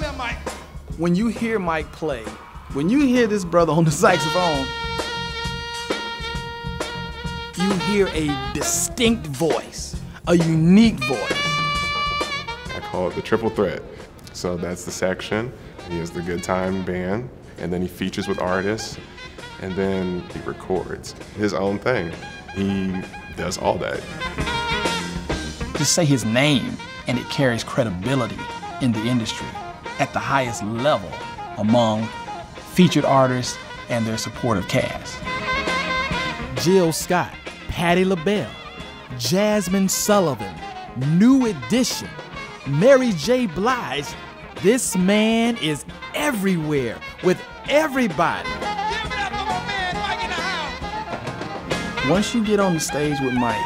Turn that mic. When you hear Mike play, when you hear this brother on the saxophone, you hear a distinct voice, a unique voice. I call it the triple threat. So that's the section. He has the good time band, and then he features with artists, and then he records his own thing. He does all that. Just say his name, and it carries credibility in the industry at the highest level among featured artists and their supportive cast. Jill Scott, Patti LaBelle, Jazmine Sullivan, New Edition, Mary J. Blige. This man is everywhere with everybody. Give it up for my man Mike in the house. Once you get on the stage with Mike,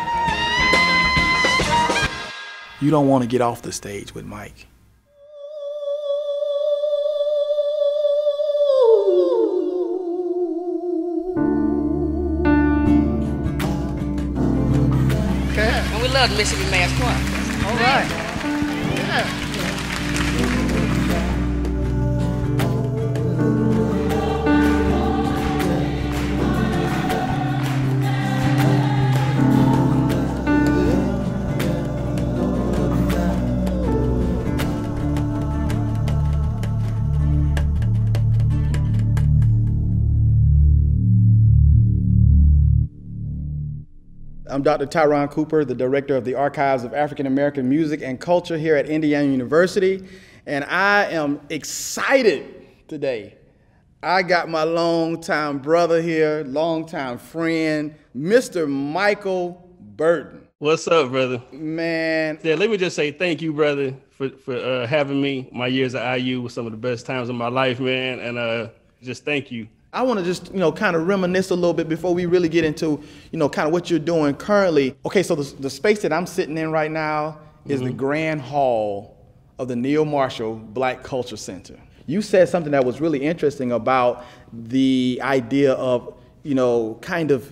you don't want to get off the stage with Mike. The Mississippi Mass Choir. All right. I'm Dr. Tyron Cooper, the director of the Archives of African American Music and Culture here at Indiana University, and I am excited today. I got my longtime brother here, longtime friend, Mr. Michael Burton. What's up, brother? Man, Yeah, let me just say thank you, brother, for for uh, having me. My years at IU were some of the best times of my life, man, and uh, just thank you. I want to just, you know, kind of reminisce a little bit before we really get into, you know, kind of what you're doing currently. Okay, so the, the space that I'm sitting in right now is the grand hall of the Neal-Marshall Black Culture Center. You said something that was really interesting about the idea of, you know, kind of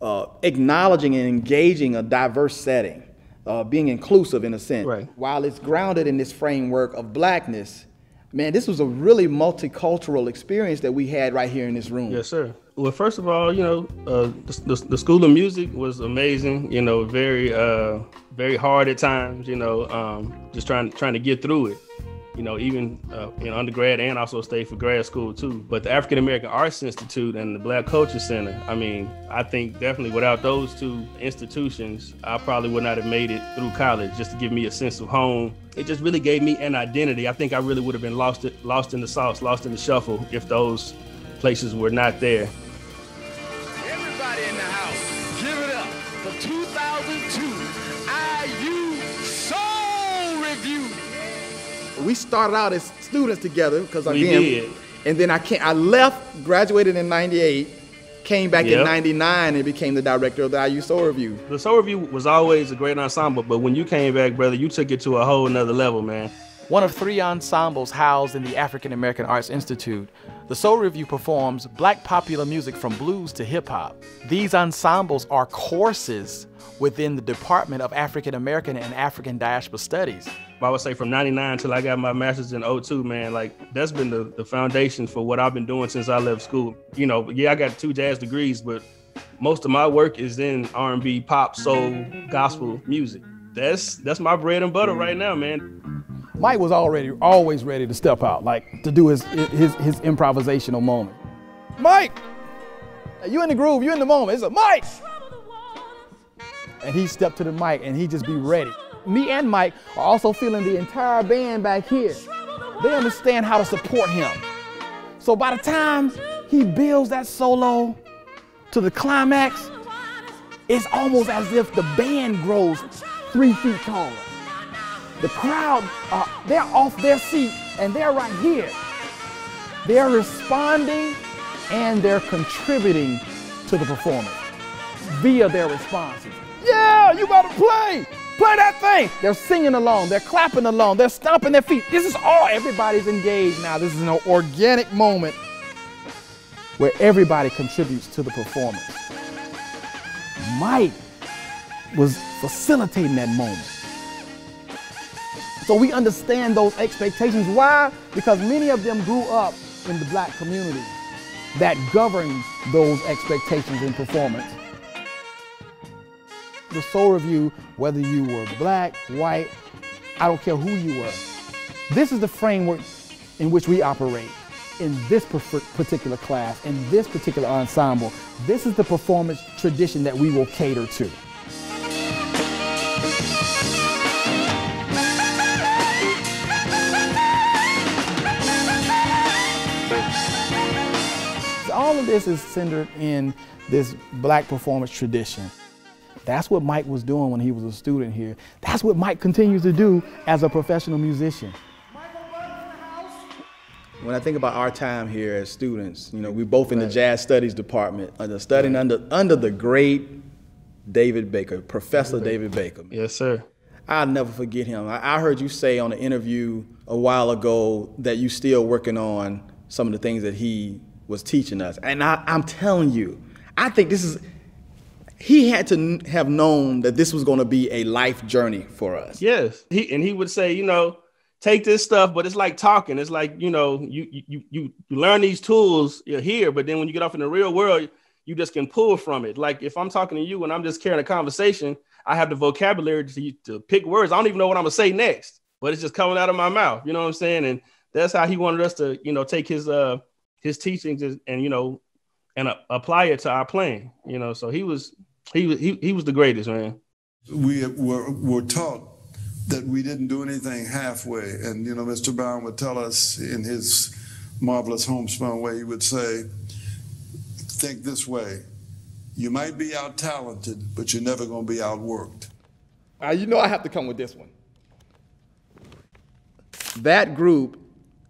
uh, acknowledging and engaging a diverse setting, uh, being inclusive in a sense. Right. While it's grounded in this framework of blackness, man, this was a really multicultural experience that we had right here in this room. Yes, sir. Well, first of all, you know, uh, the, the, the School of Music was amazing. You know, very uh, very hard at times. You know, um, just trying trying to get through it. You know, even uh, in undergrad and also stayed for grad school too. But the African American Arts Institute and the Black Culture Center, I mean, I think definitely without those two institutions, I probably would not have made it through college. Just to give me a sense of home, it just really gave me an identity. I think I really would have been lost, lost in the sauce, lost in the shuffle if those places were not there. Everybody in the house, give it up for 2002 We started out as students together because We again, did. and then I came, I left, graduated in '98, came back in '99 and became the director of the IU Soul Revue. The Soul Revue was always a great ensemble, but when you came back, brother, you took it to a whole nother level, man. One of three ensembles housed in the African American Arts Institute, the Soul Revue performs black popular music from blues to hip hop. These ensembles are courses within the Department of African American and African Diaspora Studies. I would say from 99 till I got my master's in 02, man, like that's been the, the foundation for what I've been doing since I left school. You know, yeah, I got two jazz degrees, but most of my work is in R&B, pop, soul, gospel music. That's that's my bread and butter right now, man. Mike was already always ready to step out, like to do his his his improvisational moment. Mike, you in the groove, you in the moment. It's a Mike, and he stepped to the mic and he just be ready. Me and Mike are also feeling the entire band back here. They understand how to support him. So by the time he builds that solo to the climax, it's almost as if the band grows three feet taller. The crowd, uh, they're off their seat and they're right here. They're responding and they're contributing to the performance via their responses. Yeah, you gotta play! Play that thing! They're singing along, they're clapping along, they're stomping their feet. This is all, everybody's engaged now. This is an organic moment where everybody contributes to the performance. Mike was facilitating that moment. So we understand those expectations. Why? Because many of them grew up in the black community that governs those expectations in performance. The Soul Revue, whether you were black, white, I don't care who you were, this is the framework in which we operate in this particular class, in this particular ensemble. This is the performance tradition that we will cater to. All of this is centered in this black performance tradition. That's what Mike was doing when he was a student here. That's what Mike continues to do as a professional musician. When I think about our time here as students, you know, we're both in the jazz studies department, uh, under studying under under the great David Baker, Professor David Baker. Yes, sir. I'll never forget him. I, I heard you say on an interview a while ago that you still working on some of the things that he was teaching us. And I, I'm telling you, I think this is he had to have known that this was going to be a life journey for us. Yes, he and he would say, you know, take this stuff, but it's like talking. It's like you know, you you you you learn these tools here, but then when you get off in the real world, you just can pull from it. Like if I'm talking to you and I'm just carrying a conversation, I have the vocabulary to, to pick words. I don't even know what I'm gonna say next, but it's just coming out of my mouth. You know what I'm saying? And that's how he wanted us to, you know, take his uh his teachings and, and you know, and uh, apply it to our playing. You know, so he was he he he was the greatest man. We were were taught that we didn't do anything halfway. And, you know, Mr. Brown would tell us in his marvelous homespun way, he would say, think this way. You might be out talented, but you're never going to be outworked. Uh, you know I have to come with this one. That group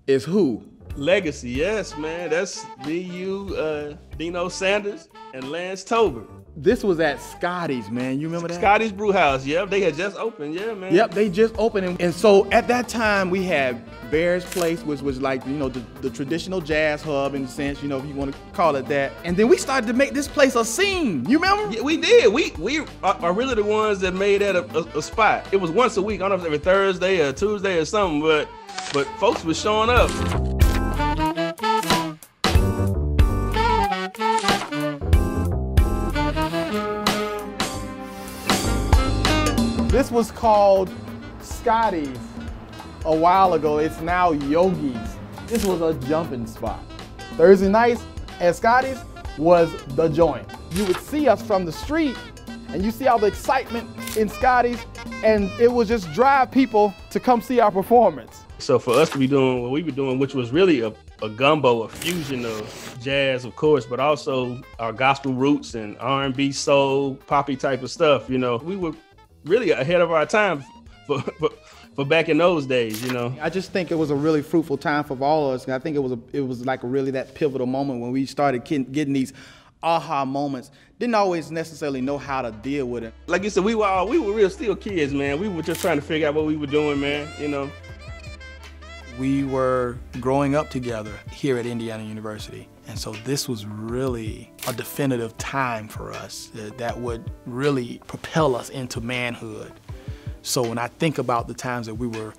is who? Legacy, yes, man. That's me, you, uh, Dino Sanders, and Lance Tober. This was at Scotty's, man. You remember that? Scotty's Brew House. Yep, they had just opened. Yeah, man. Yep, they just opened. And, and so at that time, we had Bear's Place, which was like, you know, the, the, traditional jazz hub in a sense, you know, if you want to call it that. And then we started to make this place a scene. You remember? Yeah, we did. We we are, are really the ones that made that a, a, a, spot. It was once a week. I don't know if it was every Thursday or Tuesday or something, but but folks was showing up. This was called Scotty's a while ago. It's now Yogi's. This was a jumping spot. Thursday nights at Scotty's was the joint. You would see us from the street and you see all the excitement in Scotty's and it would just drive people to come see our performance. So for us to be doing what we were doing, which was really a, a gumbo, a fusion of jazz, of course, but also our gospel roots and R&B, soul, poppy type of stuff, you know, we were really ahead of our time for, for, for back in those days, you know. I just think it was a really fruitful time for all of us. I think it was a, it was like a really that pivotal moment when we started getting these aha moments. Didn't always necessarily know how to deal with it. Like you said, we were all, we were real still kids, man. We were just trying to figure out what we were doing, man. You know. We were growing up together here at Indiana University. And so this was really a definitive time for us that would really propel us into manhood. So when I think about the times that we were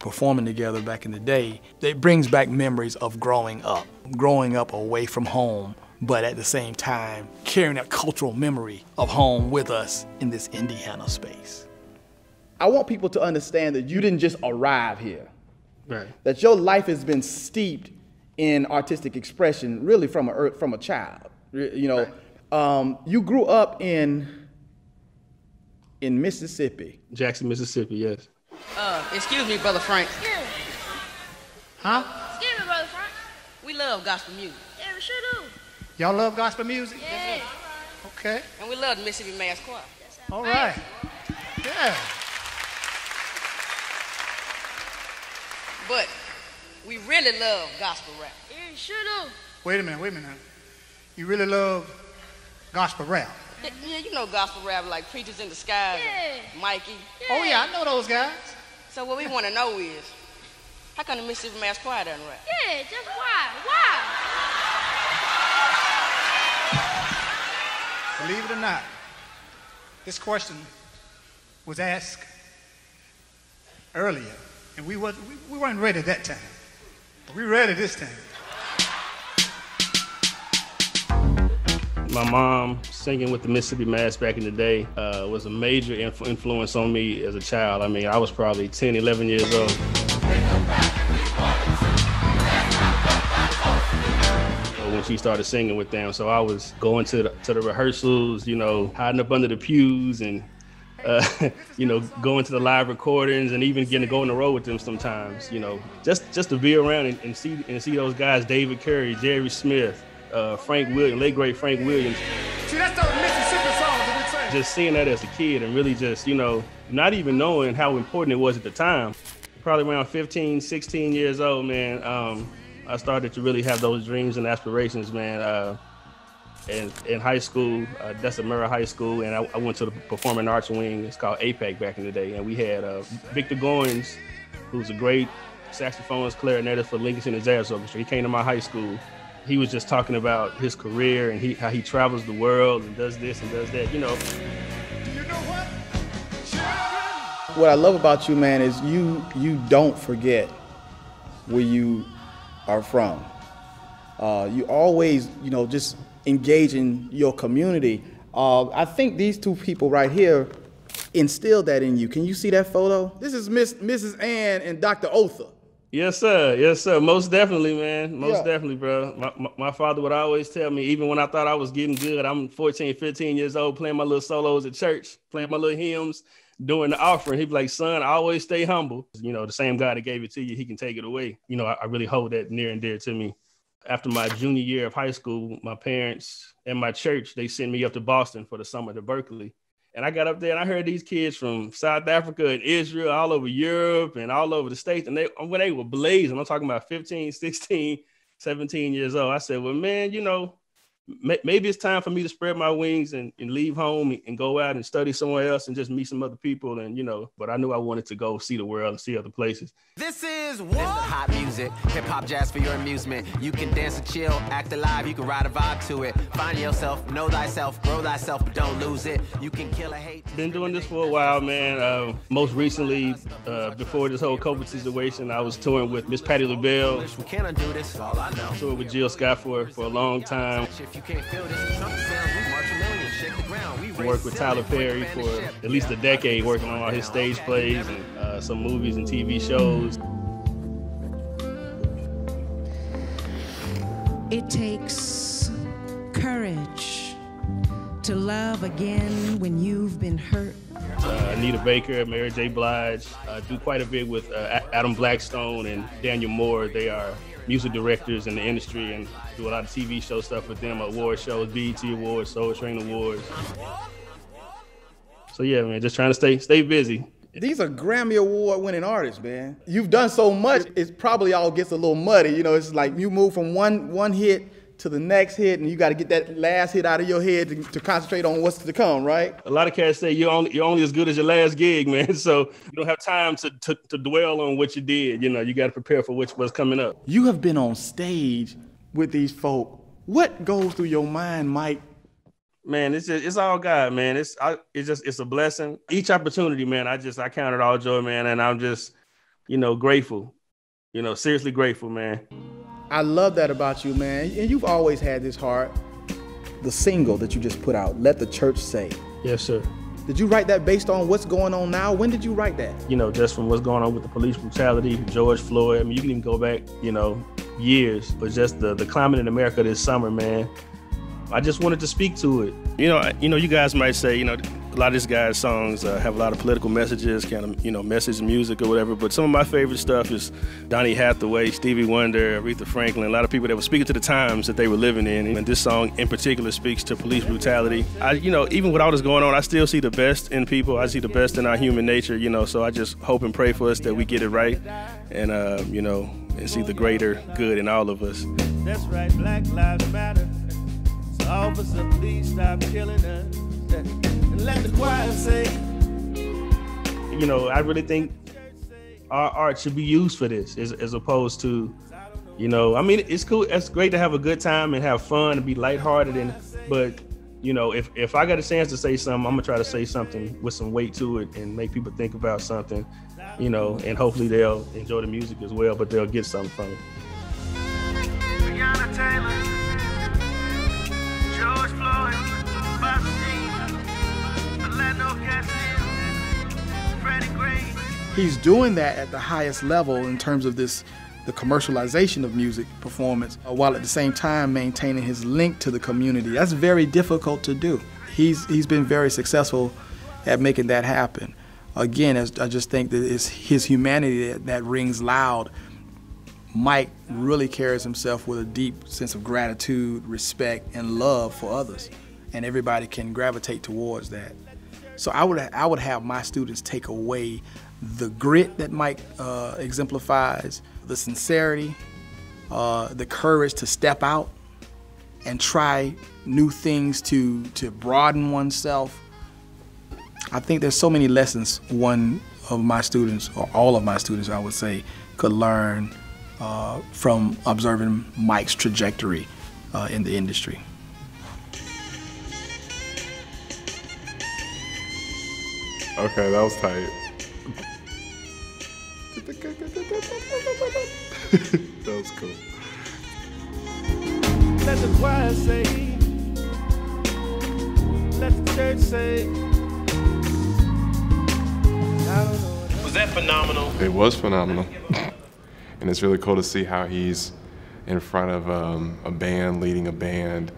performing together back in the day, it brings back memories of growing up, growing up away from home, but at the same time carrying that cultural memory of home with us in this Indiana space. I want people to understand that you didn't just arrive here. Right. That your life has been steeped in artistic expression really from a from a child. You know, right. um, you grew up in in Mississippi. Jackson, Mississippi. Yes. Uh, excuse me, brother Frank. Excuse me. Huh? Excuse me, brother Frank. We love gospel music. Yeah, we sure do. Y'all love gospel music? Yeah. Okay. And we love the Mississippi Mass Choir. All right. Yeah. But we really love gospel rap. Yeah, you sure do. Wait a minute, wait a minute. You really love gospel rap? Yeah, you know gospel rap like Preachers in Disguise, yeah. Mikey. Yeah. Oh yeah, I know those guys. So what we want to know is, how come the Mississippi Mass Choir doesn't rap? Yeah, just why? Why? Believe it or not, this question was asked earlier And we, was, we, we weren't ready at that time. We ready this time. My mom singing with the Mississippi Mass back in the day uh, was a major inf- influence on me as a child. I mean, I was probably 10, 11 years old. when she started singing with them. So I was going to the, to the rehearsals, you know, hiding up under the pews and, uh, you know, going to the live recordings and even getting to go on the road with them sometimes, you know, just just to be around and, and see and see those guys, David Curry, Jerry Smith, uh, Frank Williams, late great Frank Williams. See, that's the Mississippi song that we sing. Just seeing that as a kid and really just, you know, not even knowing how important it was at the time. Probably around 15, 16 years old, man. Um, I started to really have those dreams and aspirations, man. Uh, in, in high school, uh, that's at Murrah High School, and I, I, went to the Performing Arts Wing. It's called APAC back in the day, and we had uh, Victor Goines, who's a great saxophonist, clarinetist for Lincoln Center Jazz Orchestra. He came to my high school. He was just talking about his career and he, how he travels the world and does this and does that, you know. You know what? What I love about you, man, is you you don't forget where you are from. Uh, you always, you know, just engage in your community. Uh, I think these two people right here instilled that in you. Can you see that photo? This is Miss Mrs. Ann and Dr. Otha. Yes, sir. Yes, sir. Most definitely, man. Most Yeah. definitely, bro. My, my, my father would always tell me, even when I thought I was getting good, I'm 14, 15 years old, playing my little solos at church, playing my little hymns, doing the offering. He'd be like, son, always stay humble. You know, the same God that gave it to you, he can take it away. You know, I, I really hold that near and dear to me. After my junior year of high school, my parents and my church, they sent me up to Boston for the summer to Berklee. And I got up there and I heard these kids from South Africa and Israel, all over Europe and all over the States. And they when they were blazing, I'm talking about 15, 16, 17 years old. I said, Well, man, you know, maybe it's time for me to spread my wings and, and leave home and go out and study somewhere else and just meet some other people. And, you know, but I knew I wanted to go see the world and see other places. This is what? hot music, hip hop, jazz for your amusement. You can dance and chill, act alive, you can ride a vibe to it. Find yourself, know thyself, grow thyself, but don't lose it. You can kill a hate. Been doing this for a while, man. Uh, most recently, uh, before this whole COVID situation, I was touring with Miss Patti LaBelle, We can't undo this, all I know. touring with Jill Scott for, for a long time. If you can't feel this, trumpet sounds, we march a million, shake the ground. We raise worked with Tyler Perry for at least a decade, working on all his stage plays and uh, some movies and TV shows. It takes courage to love again when you've been hurt. Uh, Anita Baker, Mary J. Blige, uh, do quite a bit with uh, Adam Blackstone and Daniel Moore. They are music directors in the industry and do a lot of TV show stuff with them, award shows, BET Awards, Soul Train Awards. So yeah, man, just trying to stay stay busy. These are Grammy Award winning artists, man. You've done so much, it probably all gets a little muddy. You know, it's like you move from one one hit to the next hit, and you got to get that last hit out of your head to, to concentrate on what's to come, right? A lot of cats say you're only you're only as good as your last gig, man. So you don't have time to to, to dwell on what you did. You know, you got to prepare for which what's coming up. You have been on stage with these folk. What goes through your mind, Mike? Man, it's just it's all God, man. It's I, it's just it's a blessing. Each opportunity, man. I just I count it all joy, man, and I'm just you know grateful. You know, seriously grateful, man. I love that about you, man. And you've always had this heart. The single that you just put out, Let the Church Say. Yes, sir. Did you write that based on what's going on now? When did you write that? You know, just from what's going on with the police brutality, George Floyd. I mean, you can even go back, you know, years, but just the the climate in America this summer, man. I just wanted to speak to it. You know, you know, you guys might say, you know, a lot of this guy's songs uh, have a lot of political messages, kind of, you know, message music or whatever. But some of my favorite stuff is Donny Hathaway, Stevie Wonder, Aretha Franklin. A lot of people that were speaking to the times that they were living in. And this song in particular speaks to police brutality. I, you know, even with all this going on, I still see the best in people. I see the best in our human nature. You know, so I just hope and pray for us that we get it right, and uh, you know, and see the greater good in all of us. That's right, Black Lives Matter. So officer, please stop killing us. Let the choir you know, I really think our art should be used for this as, as opposed to, you know, I mean, it's cool. It's great to have a good time and have fun and be lighthearted and, but you know, if if I got a chance to say something, I'm gonna try to say something with some weight to it and make people think about something, you know, and hopefully they'll enjoy the music as well, but they'll get something from it. He's doing that at the highest level in terms of this the commercialization of music performance uh, while at the same time maintaining his link to the community. That's very difficult to do. He's he's been very successful at making that happen. Again, I just think that it's his humanity that, that rings loud. Mike really carries himself with a deep sense of gratitude, respect, and love for others, and everybody can gravitate towards that. So I would I would have my students take away the grit that Mike uh, exemplifies, the sincerity, uh, the courage to step out and try new things to to broaden oneself. I think there's so many lessons one of my students, or all of my students, I would say, could learn uh, from observing Mike's trajectory uh, in the industry. Okay, that was tight. That was cool. Let the choir say, let the church say. I don't know. Was that phenomenal? It was phenomenal. and it's really cool to see how he's in front of um, a band, leading a band.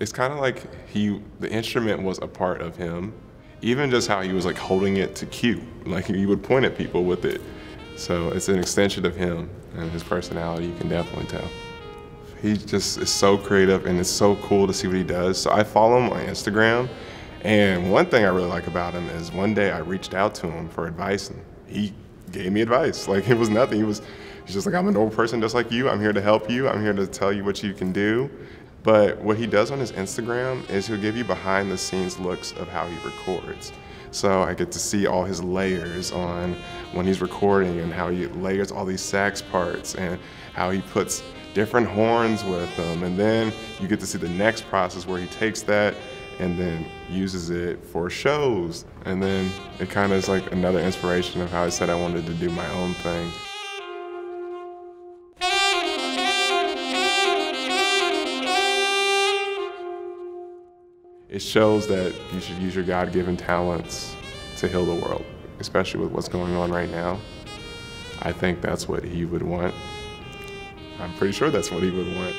It's kind of like he, the instrument was a part of him. Even just how he was like holding it to cue, like he would point at people with it. So it's an extension of him and his personality, you can definitely tell. He just is so creative and it's so cool to see what he does. So I follow him on Instagram. And one thing I really like about him is one day I reached out to him for advice and he gave me advice. Like it was nothing. He was he's just like, I'm an old person just like you. I'm here to help you. I'm here to tell you what you can do. But what he does on his Instagram is he'll give you behind the scenes looks of how he records. So I get to see all his layers on when he's recording and how he layers all these sax parts and how he puts different horns with them. And then you get to see the next process where he takes that and then uses it for shows. And then it kind of is like another inspiration of how I said I wanted to do my own thing. It shows that you should use your God given talents to heal the world, especially with what's going on right now. I think that's what he would want. I'm pretty sure that's what he would want.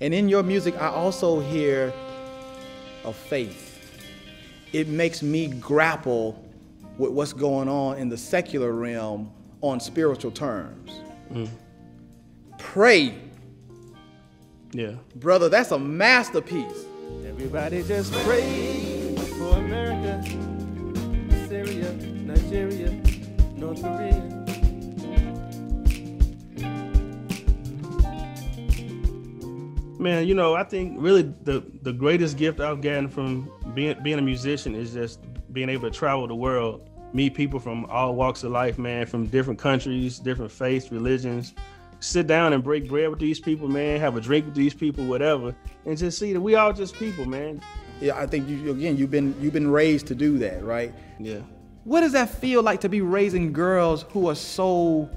And in your music, I also hear of faith. It makes me grapple with what's going on in the secular realm on spiritual terms. Mm. Pray. Yeah. Brother, that's a masterpiece. Everybody just pray for America, Syria, Nigeria, North Korea. Man, you know, I think really the the greatest gift I've gotten from being being a musician is just being able to travel the world, meet people from all walks of life, man, from different countries, different faiths, religions. Sit down and break bread with these people, man. Have a drink with these people, whatever, and just see that we all just people, man. Yeah, I think you again you've been you've been raised to do that, right? Yeah. What does that feel like to be raising girls who are so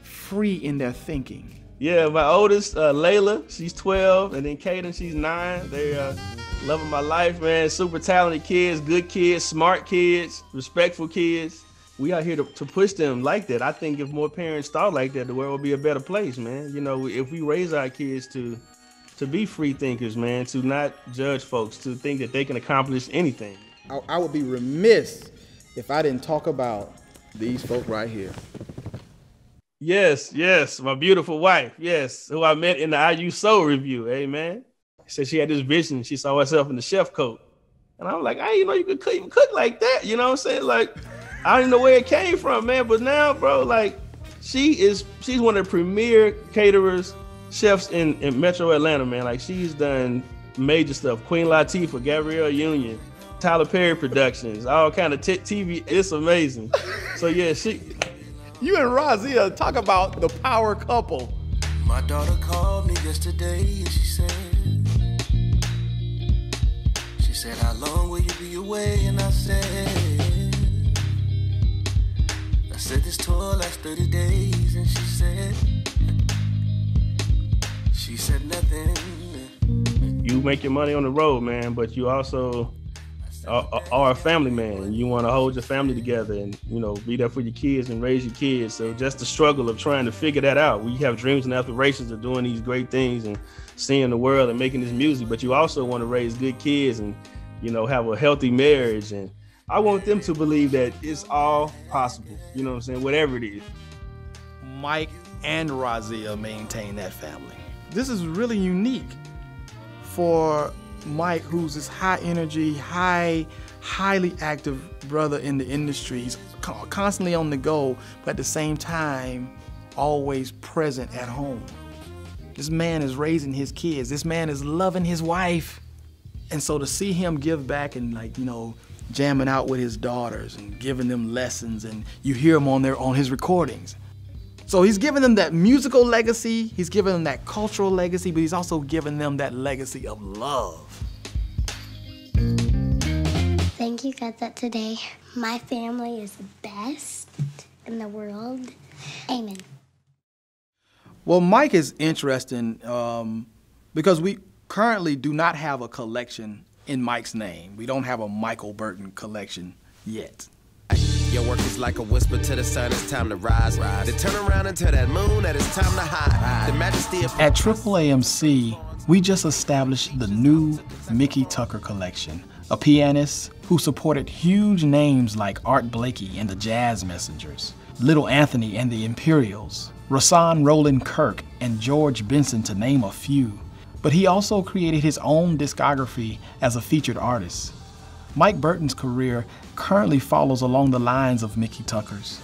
free in their thinking? Yeah, my oldest, uh, Layla, she's 12, and then Kaden, she's nine. They uh, loving my life, man. Super talented kids, good kids, smart kids, respectful kids. We out here to, to push them like that. I think if more parents thought like that, the world would be a better place, man. You know, if we raise our kids to to be free thinkers, man, to not judge folks, to think that they can accomplish anything. I, I would be remiss if I didn't talk about these folk right here. Yes, yes, my beautiful wife. Yes, who I met in the IU Soul Revue. Amen. She said she had this vision. She saw herself in the chef coat, and I'm like, I didn't know you could cook, even cook like that. You know what I'm saying? Like, I don't even know where it came from, man. But now, bro, like, she is she's one of the premier caterers, chefs in, in Metro Atlanta, man. Like, she's done major stuff. Queen Latifah, Gabrielle Union, Tyler Perry Productions, all kind of t- TV. It's amazing. So yeah, she You and Razia talk about the power couple. My daughter called me yesterday and she said, She said, How long will you be away? And I said, I said, This tour lasts 30 days. And she said, She said nothing. You make your money on the road, man, but you also are, are a family man. You want to hold your family together and you know be there for your kids and raise your kids. So just the struggle of trying to figure that out. We have dreams and aspirations of doing these great things and seeing the world and making this music, but you also want to raise good kids and you know have a healthy marriage. And I want them to believe that it's all possible. You know what I'm saying? Whatever it is. Mike and Razia maintain that family. This is really unique for Mike, who's this high energy, high, highly active brother in the industry. He's constantly on the go, but at the same time, always present at home. This man is raising his kids. This man is loving his wife. And so to see him give back and like, you know, jamming out with his daughters and giving them lessons and you hear him on their on his recordings. So he's giving them that musical legacy, he's giving them that cultural legacy, but he's also giving them that legacy of love. Thank you, God, that today my family is the best in the world. Amen. Well, Mike is interesting um, because we currently do not have a collection in Mike's name. We don't have a Michael Burton collection yet. Your work is like a whisper to the sun, it's time to rise. rise. Then turn around into that moon that it's time to hide. The majesty of. At Triple AMC, we just established the new Mickey Tucker collection, a pianist who supported huge names like Art Blakey and the Jazz Messengers, Little Anthony and the Imperials, Rahsaan Roland Kirk, and George Benson, to name a few. But he also created his own discography as a featured artist. Mike Burton's career currently follows along the lines of Mickey Tucker's.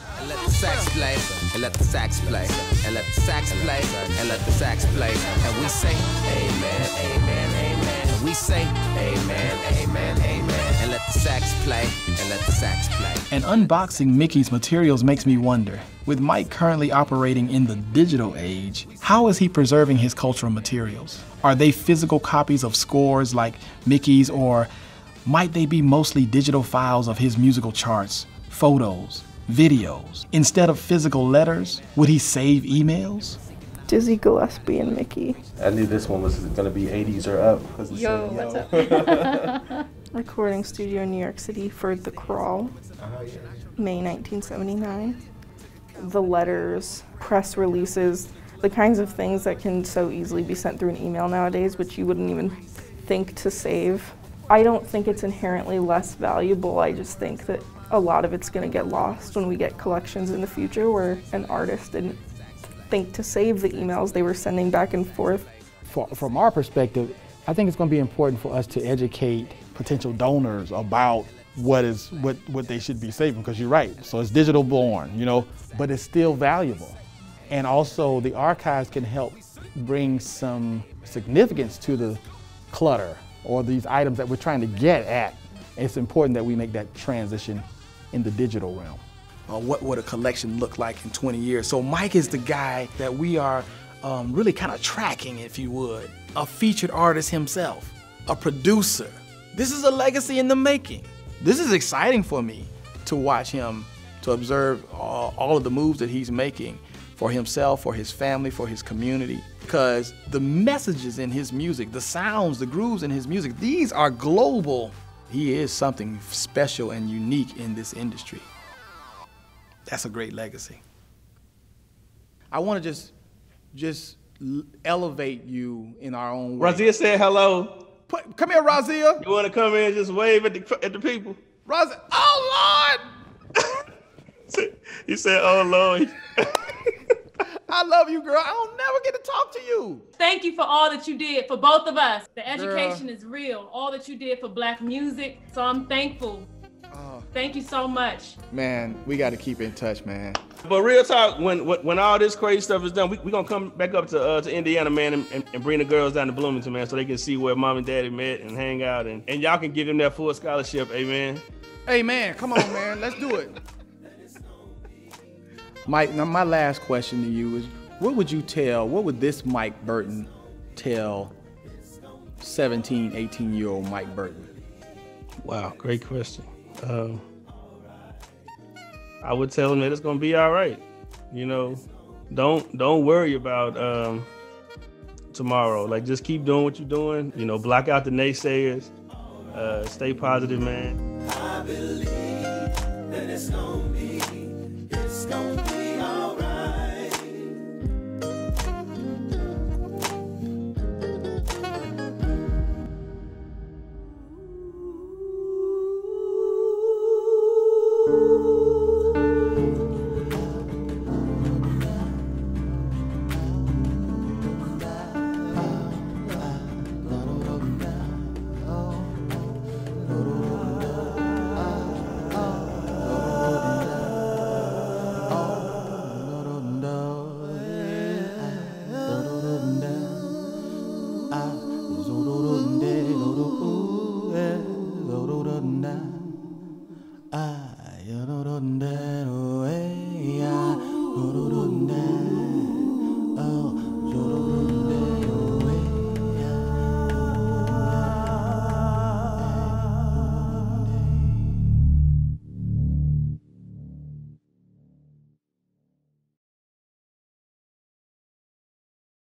We say, Amen, Amen, Amen. And let the sax play, and let the sax play. And unboxing Mickey's materials makes me wonder with Mike currently operating in the digital age, how is he preserving his cultural materials? Are they physical copies of scores like Mickey's, or might they be mostly digital files of his musical charts, photos, videos? Instead of physical letters, would he save emails? Dizzy Gillespie and Mickey. I knew this one was going to be 80s or up. 'cause it Yo, what's up? Recording studio in New York City for The Crawl, Uh-huh, May 1979. The letters, press releases, the kinds of things that can so easily be sent through an email nowadays, which you wouldn't even think to save. I don't think it's inherently less valuable. I just think that a lot of it's going to get lost when we get collections in the future where an artist didn't think to save the emails they were sending back and forth. For, from our perspective, I think it's going to be important for us to educate potential donors about what is what what they should be saving because you're right. So it's digital born you know but it's still valuable. And also the archives can help bring some significance to the clutter or these items that we're trying to get at. It's important that we make that transition in the digital realm. Uh, what would a collection look like in 20 years? So mike is the guy that we are um, really kind of tracking if you would. A featured artist himself a producer this is a legacy in the making this is exciting for me to watch him, to observe all, all of the moves that he's making for himself, for his family, for his community. Because the messages in his music, the sounds, the grooves in his music, these are global. He is something special and unique in this industry. That's a great legacy. I want to just, just elevate you in our own way. Razia said hello. Put, come here, Razia. You want to come in and just wave at the at the people? Razia. Oh Lord. he said, "Oh Lord." I love you, girl. I don't never get to talk to you. Thank you for all that you did for both of us. The education is real. All that you did for black music. So I'm thankful. Thank you so much. Man, we got to keep in touch, man. But real talk, when when, when all this crazy stuff is done, we we gonna come back up to uh, to Indiana, man, and, and, and bring the girls down to Bloomington, man, so they can see where mom and daddy met and hang out, and, and y'all can give them that full scholarship, amen. Hey, man, come on, man. Let's do it. Mike, now my last question to you is what would you tell, what would this Mike Burton tell 17, 18 year old Mike Burton? Wow, great question. Um, I would tell him that it's gonna be all right. You know, don't don't worry about um, tomorrow. Like just keep doing what you're doing. You know, block out the naysayers. Uh, stay positive, man.